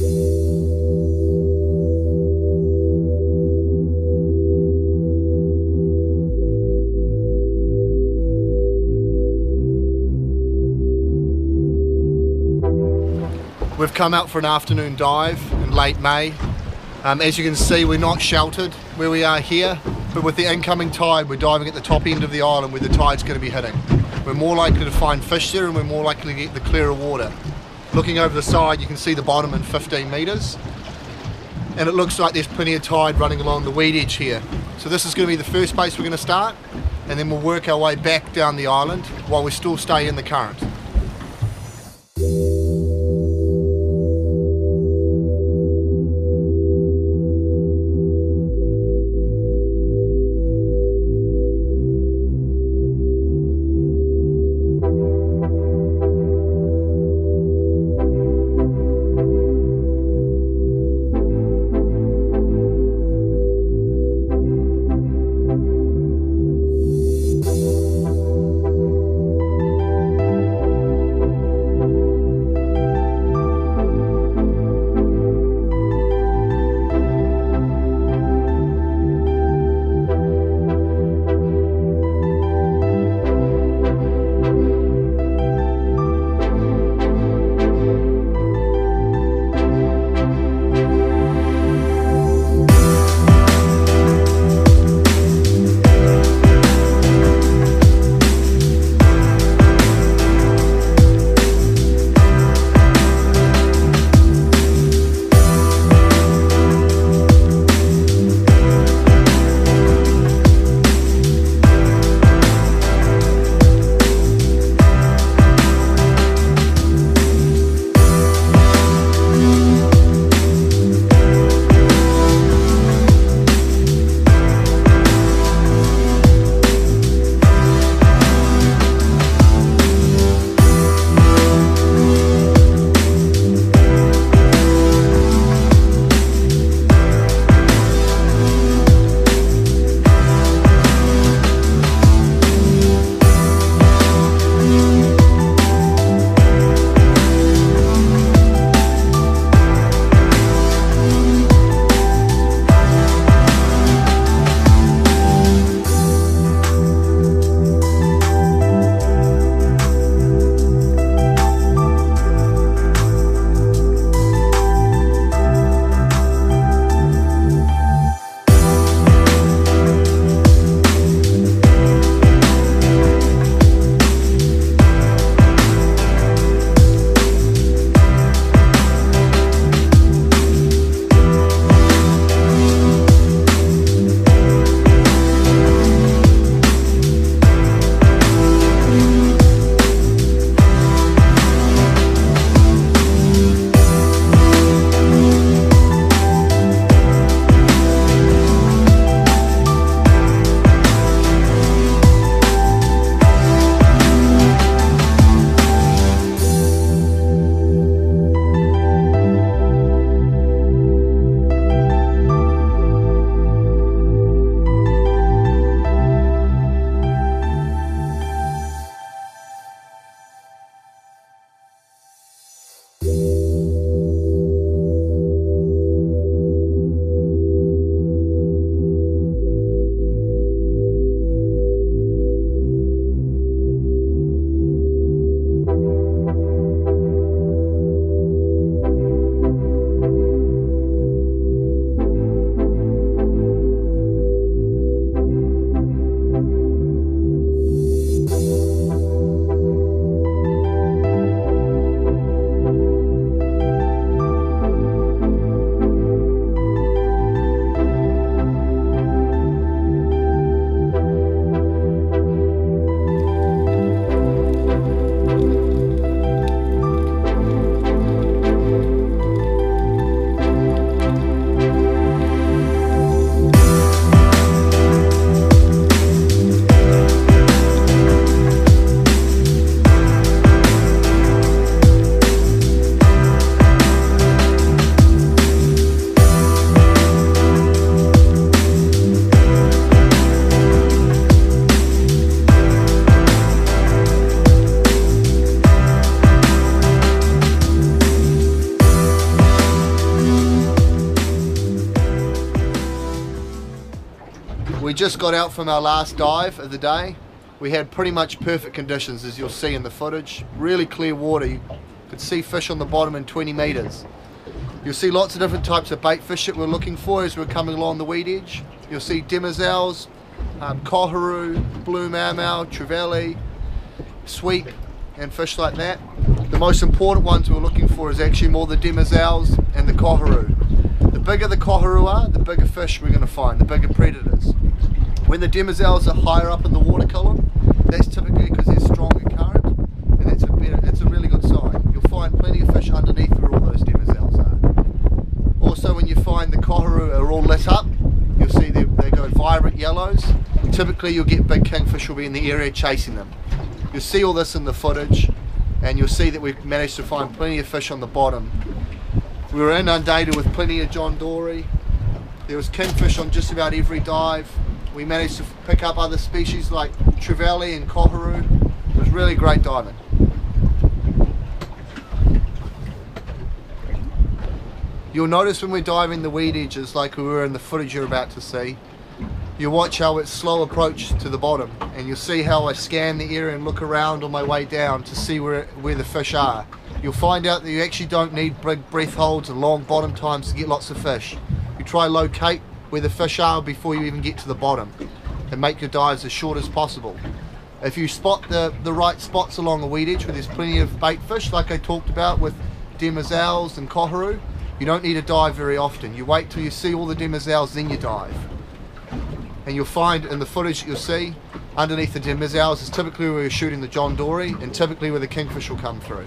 We've come out for an afternoon dive in late May. Um, as you can see, we're not sheltered where we are here, but with the incoming tide, we're diving at the top end of the island where the tide's going to be hitting. We're more likely to find fish there and we're more likely to get the clearer water. Looking over the side, you can see the bottom in 15 metres. And it looks like there's plenty of tide running along the weed edge here. So this is going to be the first base we're going to start, and then we'll work our way back down the island while we still stay in the current. Just got out from our last dive of the day. We had pretty much perfect conditions as you'll see in the footage. Really clear water. You could see fish on the bottom in 20 metres. You'll see lots of different types of bait fish that we're looking for as we're coming along the weed edge. You'll see demoiselles, um, koheru, blue maomao, trevally, sweep and fish like that. The most important ones we're looking for is actually more the demoiselles and the koheru. The bigger the koheru are, the bigger fish we're going to find, the bigger predators. When the demoiselles are higher up in the water column, that's typically because there's stronger current, and that's a better, it's a really good sign. You'll find plenty of fish underneath where all those demoiselles are. Also, when you find the koheru are all lit up, you'll see they, they go vibrant yellows. Typically, you'll get big kingfish will be in the area chasing them. You'll see all this in the footage, and you'll see that we've managed to find plenty of fish on the bottom. We were inundated with plenty of John Dory. There was kingfish on just about every dive. We managed to pick up other species like trevally and koheru. It was really great diving. You'll notice when we're diving the weed edges like we were in the footage you're about to see, you watch how it's slow approach to the bottom and you'll see how I scan the area and look around on my way down to see where, where the fish are. You'll find out that you actually don't need big breath holds and long bottom times to get lots of fish. You try locate where the fish are before you even get to the bottom and make your dives as short as possible. If you spot the, the right spots along the weed edge where there's plenty of bait fish like I talked about with demoiselles and koheru, you don't need to dive very often. You wait till you see all the demoiselles then you dive. And you'll find in the footage you'll see underneath the demoiselles is typically where you're shooting the John Dory and typically where the kingfish will come through.